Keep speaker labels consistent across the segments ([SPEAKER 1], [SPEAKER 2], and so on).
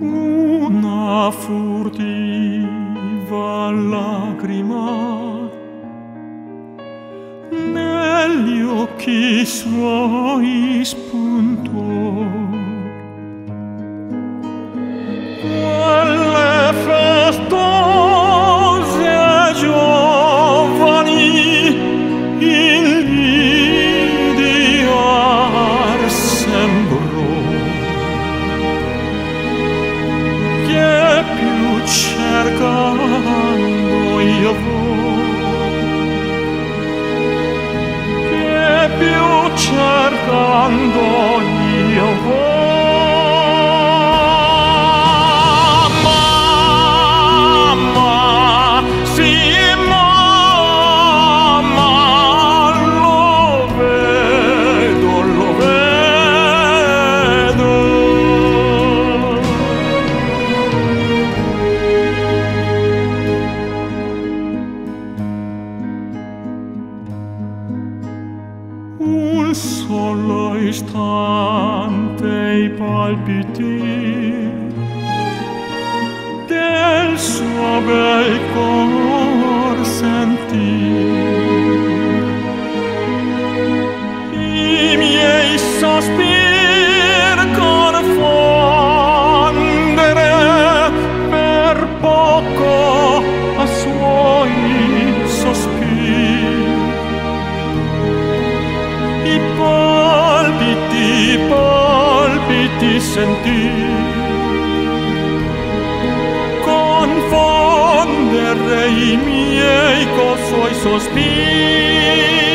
[SPEAKER 1] Una furtiva lacrima negli occhi suoi spuntò 更多疑惑。un solo istante i palpiti. Del suo bel cor sentì i miei sospiri sentir. Confonde reí mi eco, soy sospir.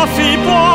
[SPEAKER 1] coffee boy.